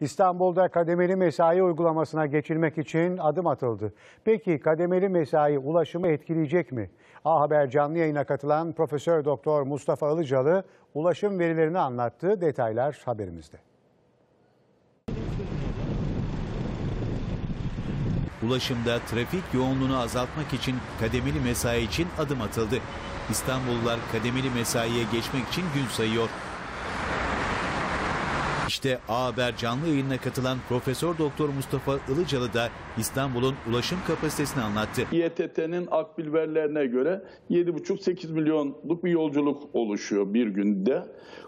İstanbul'da kademeli mesai uygulamasına geçilmek için adım atıldı. Peki kademeli mesai ulaşımı etkileyecek mi? A Haber canlı yayına katılan Profesör Doktor Mustafa Ilıcalı ulaşım verilerini anlattı. Detaylar haberimizde. Ulaşımda trafik yoğunluğunu azaltmak için kademeli mesai için adım atıldı. İstanbullular kademeli mesaiye geçmek için gün sayıyor. İşte A Haber canlı yayınına katılan Profesör Doktor Mustafa Ilıcalı da İstanbul'un ulaşım kapasitesini anlattı. İETT'nin akbil verilerine göre 7,5-8 milyonluk bir yolculuk oluşuyor bir günde.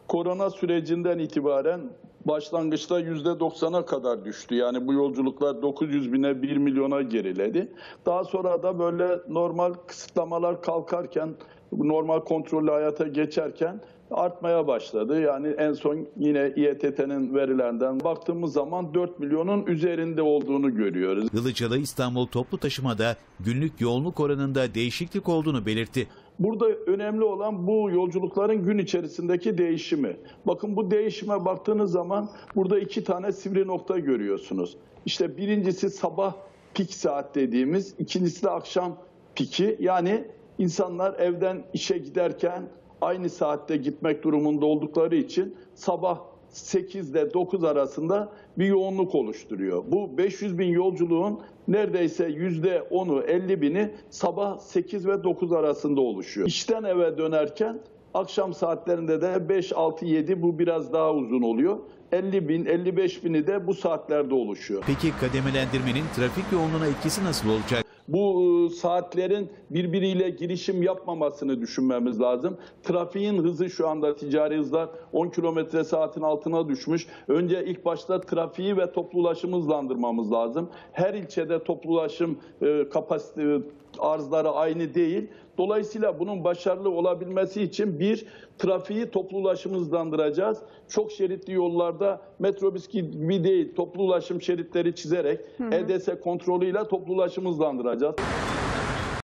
Korona sürecinden itibaren başlangıçta %90'a kadar düştü. Yani bu yolculuklar 900 bine 1 milyona geriledi. Daha sonra da böyle normal kısıtlamalar kalkarken, normal kontrollü hayata geçerken artmaya başladı. Yani en son yine İETT'nin verilerinden baktığımız zaman 4 milyonun üzerinde olduğunu görüyoruz. Ilıcalı İstanbul toplu taşımada günlük yoğunluk oranında değişiklik olduğunu belirtti. Burada önemli olan bu yolculukların gün içerisindeki değişimi. Bakın bu değişime baktığınız zaman burada iki tane sivri nokta görüyorsunuz. İşte birincisi sabah pik saat dediğimiz, ikincisi de akşam piki. Yani insanlar evden işe giderken aynı saatte gitmek durumunda oldukları için sabah 8 ile 9 arasında bir yoğunluk oluşturuyor. Bu 500 bin yolculuğun neredeyse %10'u 50 bini sabah 8 ve 9 arasında oluşuyor. İşten eve dönerken akşam saatlerinde de 5, 6, 7 bu biraz daha uzun oluyor. 50 bin, 55 bini de bu saatlerde oluşuyor. Peki kademelendirmenin trafik yoğunluğuna etkisi nasıl olacak? Bu e, saatlerin birbiriyle girişim yapmamasını düşünmemiz lazım. Trafiğin hızı şu anda ticari hızlar 10 kilometre saatin altına düşmüş. Önce ilk başta trafiği ve toplu ulaşımı hızlandırmamız lazım. Her ilçede toplu ulaşım e, kapasite arzları aynı değil. Dolayısıyla bunun başarılı olabilmesi için bir trafiği toplu ulaşımı hızlandıracağız. Çok şeritli yollarda metrobüs gibi değil toplu ulaşım şeritleri çizerek EDS kontrolüyle toplu ulaşımı hızlandıracağız.